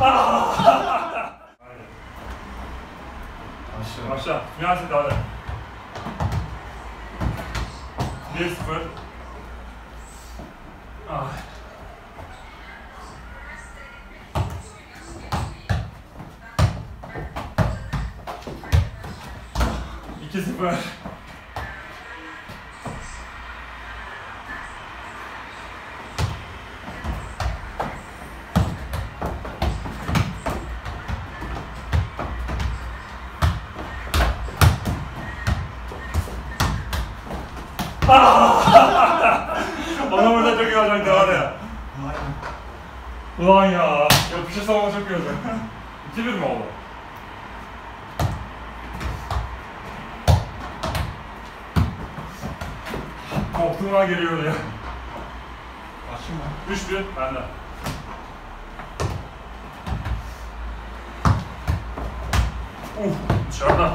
Aşağı. Başla. Final seti hadi. 1-0. Ah. İki sıfır. Bana burada çok iyi olacaktı var ya. Ulan ya. Yapışırsa ama çok iyi olacak. 2-1 mi oldu? Korktuğumdan geliyordu ya. Açma. 3-1 bende. Uf dışarıda.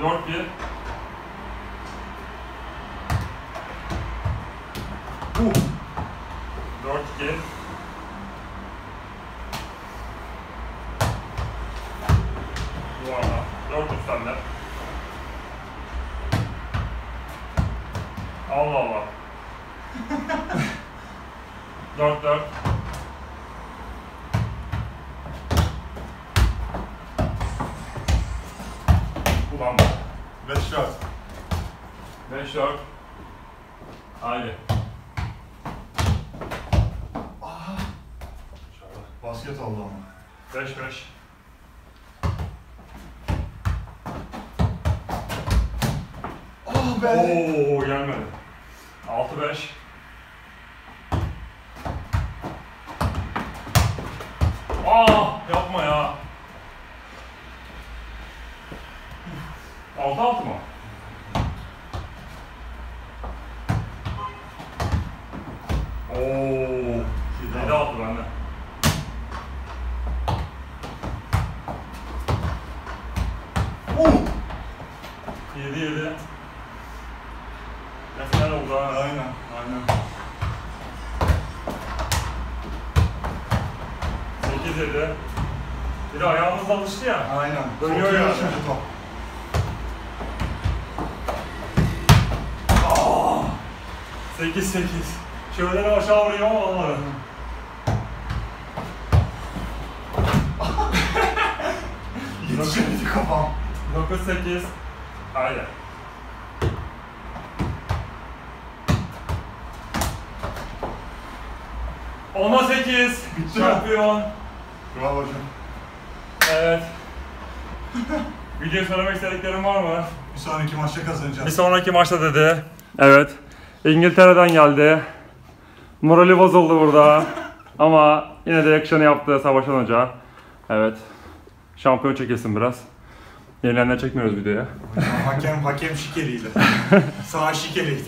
4-1. Uh. 4-2. Yuvarla. 4-3 sende. Allah Allah. 4-4. Ulan bak. 5 4. 5 4. Haydi. Basket oldu ama. 5 5. Ah be. Oo gelmedi. 6 5. Aa yapma ya. 6 6 mı? Oo. 7 7. Ne final oldu ha. Aynen. Aynen. 8 7. Bir de ayağımız alıştı ya. Aynen. Dönüyor yani. şimdi top. 8 8. Şöyle aşağı vuruyor ama olmadı. Yetişemedi kafam. 9 8. Haydi. Ona 8. Bitti mi? Şampiyon. Bravo hocam. Evet. Video söylemek istediklerim var mı? Bir sonraki maçta Bir kazanacağız. sonraki maçta dedi. Evet. İngiltere'den geldi. Morali bozuldu burada. Ama yine de yakışanı yaptı Savaşan Hoca. Evet. Şampiyon çekilsin biraz. Yenilenler çekmiyoruz videoya. hakem hakem şikeliydi. Sağ şikeliydi.